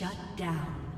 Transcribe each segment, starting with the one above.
Shut down.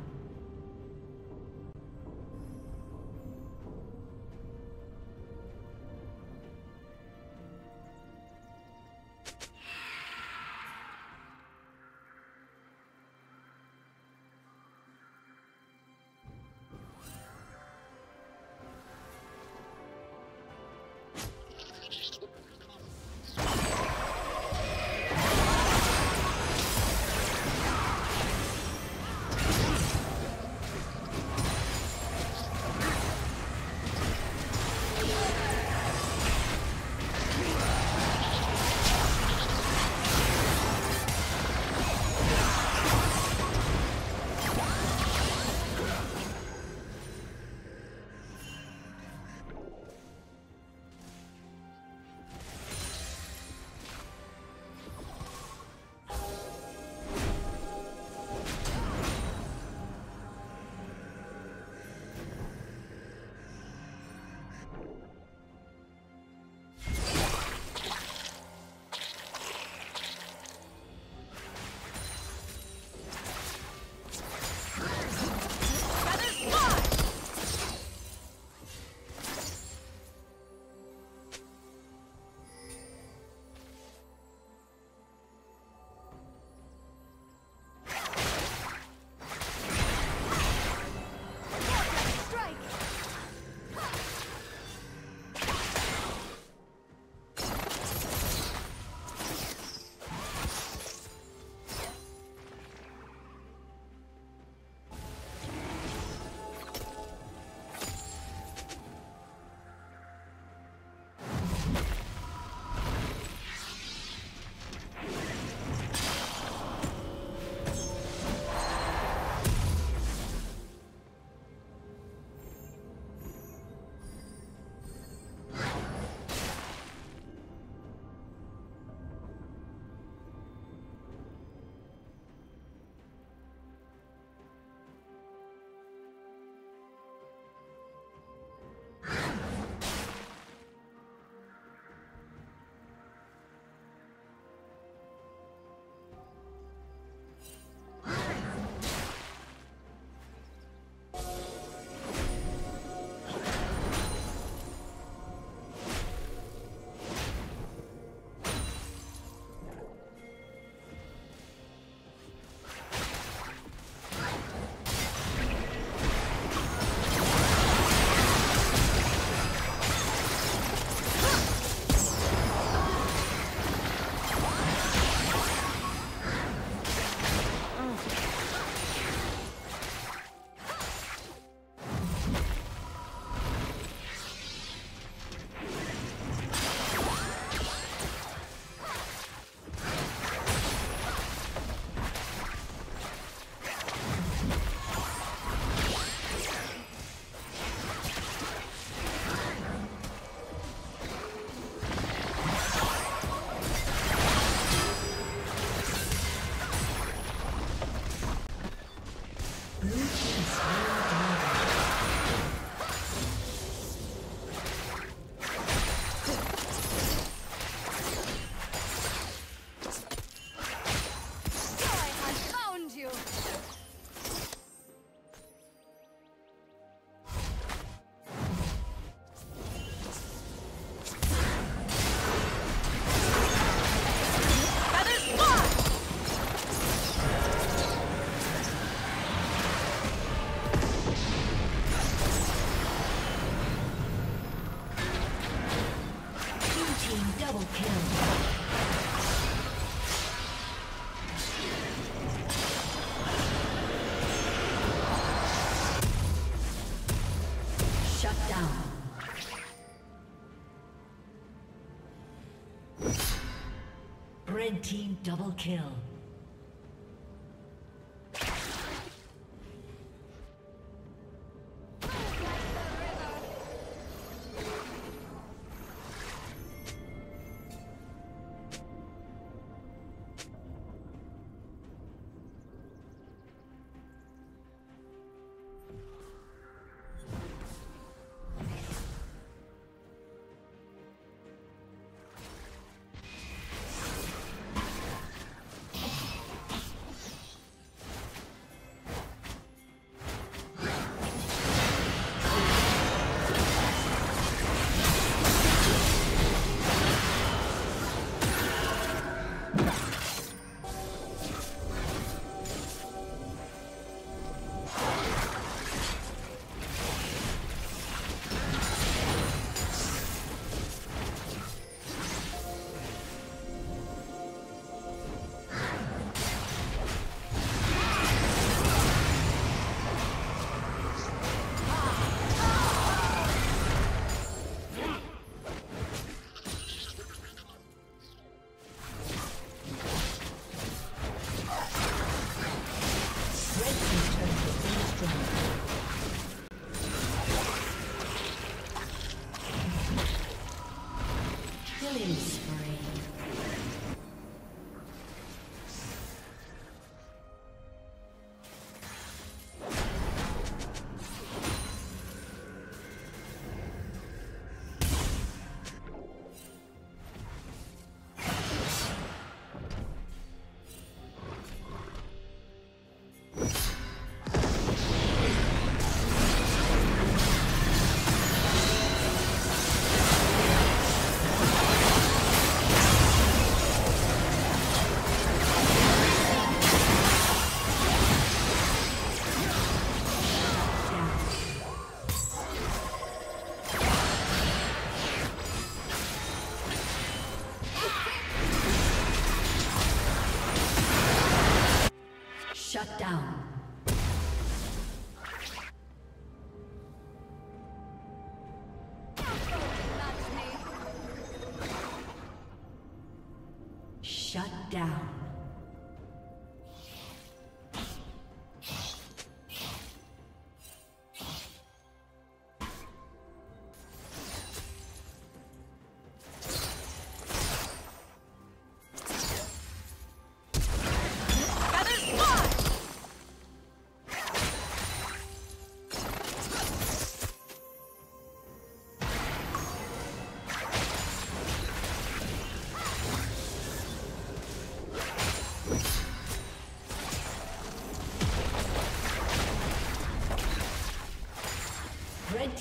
Double kill.